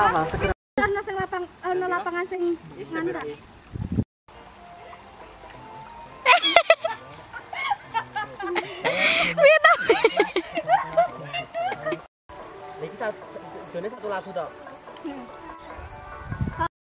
Sama, segera. Ana sing lapang ano lapangan sing Manda? Iki up. satu lagu tok.